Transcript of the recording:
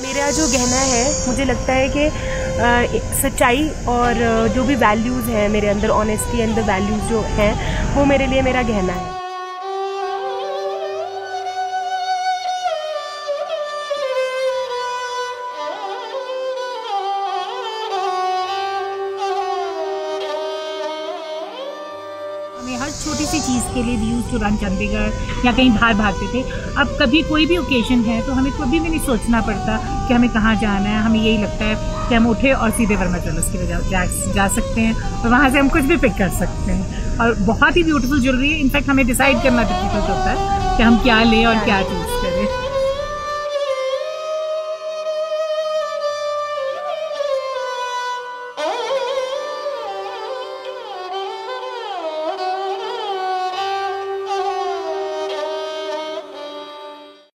मेरा जो गहना है, मुझे लगता है कि सच्चाई और जो भी वैल्यूज़ हैं मेरे अंदर ऑनेस्टी एंड द वैल्यूज़ जो हैं, वो मेरे लिए मेरा गहना है। हमें हर छोटी सी चीज़ के लिए व्यूज़ टू रन चंडीगढ़ या कहीं बाहर भागते थे। अब कभी कोई भी ओकेजन है तो हमें कभी भी नहीं सोचना पड़ता कि हमें कहाँ जाना है हमें यही लगता है कि हम उठे और सीधे वर्मा ज्वेलर्स की वजह जा, जा सकते हैं और वहाँ से हम कुछ भी पिक कर सकते हैं। और बहुत ही ब्यूटीफुल ज्वेलरी है। इनफैक्ट हमें डिसाइड करना डिफ़िकल्ट होता है कि हम क्या लें और क्या चूज़